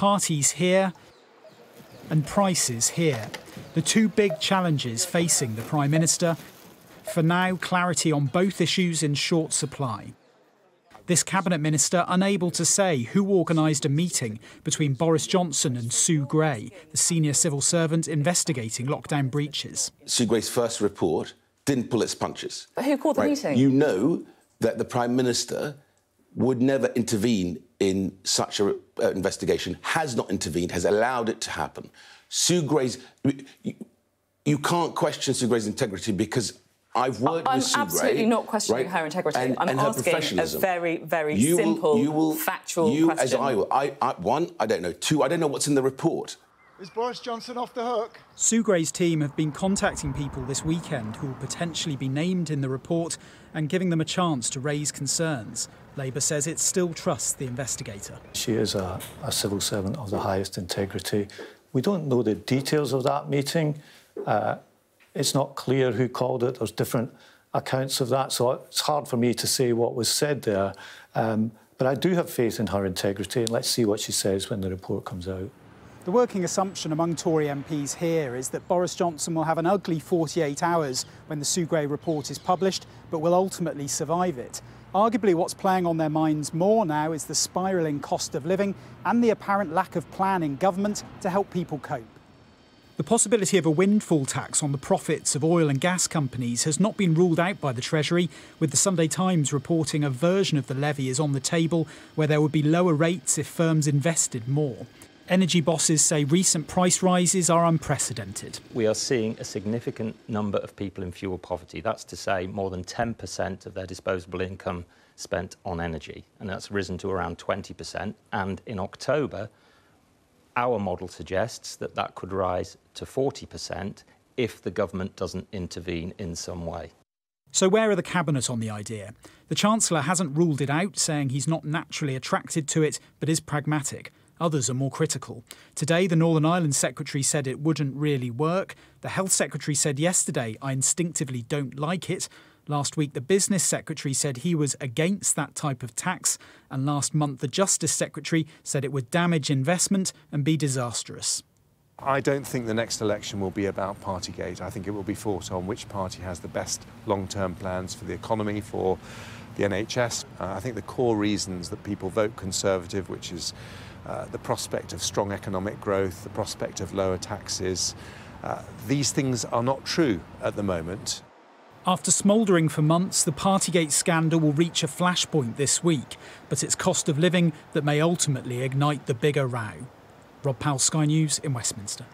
parties here and prices here. The two big challenges facing the Prime Minister. For now, clarity on both issues in short supply. This cabinet minister unable to say who organised a meeting between Boris Johnson and Sue Gray, the senior civil servant investigating lockdown breaches. Sue Gray's first report didn't pull its punches. But who called the right? meeting? You know that the prime minister would never intervene in such an uh, investigation, has not intervened, has allowed it to happen. Sue Gray's. You, you can't question Sue Gray's integrity because I've worked I'm with Sue absolutely Gray, not questioning right? her integrity. And, I'm and asking a very, very you simple, will, you will, factual you, question. as I will. I, I, one, I don't know. Two, I don't know what's in the report. Is Boris Johnson off the hook? Sue Gray's team have been contacting people this weekend who will potentially be named in the report and giving them a chance to raise concerns. Labour says it still trusts the investigator. She is a, a civil servant of the highest integrity. We don't know the details of that meeting. Uh, it's not clear who called it. There's different accounts of that, so it's hard for me to say what was said there. Um, but I do have faith in her integrity, and let's see what she says when the report comes out. The working assumption among Tory MPs here is that Boris Johnson will have an ugly 48 hours when the Sue Gray report is published, but will ultimately survive it. Arguably, what's playing on their minds more now is the spiralling cost of living and the apparent lack of plan in government to help people cope. The possibility of a windfall tax on the profits of oil and gas companies has not been ruled out by the Treasury, with the Sunday Times reporting a version of the levy is on the table where there would be lower rates if firms invested more. Energy bosses say recent price rises are unprecedented. We are seeing a significant number of people in fuel poverty. That's to say, more than 10% of their disposable income spent on energy, and that's risen to around 20%. And in October, our model suggests that that could rise to 40% if the government doesn't intervene in some way. So, where are the Cabinet on the idea? The Chancellor hasn't ruled it out, saying he's not naturally attracted to it, but is pragmatic. Others are more critical. Today, the Northern Ireland Secretary said it wouldn't really work. The Health Secretary said yesterday, I instinctively don't like it. Last week, the Business Secretary said he was against that type of tax. And last month, the Justice Secretary said it would damage investment and be disastrous. I don't think the next election will be about Partygate. I think it will be fought on which party has the best long term plans for the economy, for the NHS. Uh, I think the core reasons that people vote Conservative, which is uh, the prospect of strong economic growth, the prospect of lower taxes, uh, these things are not true at the moment. After smouldering for months, the Partygate scandal will reach a flashpoint this week, but it's cost of living that may ultimately ignite the bigger row. Rob Powell, Sky News in Westminster.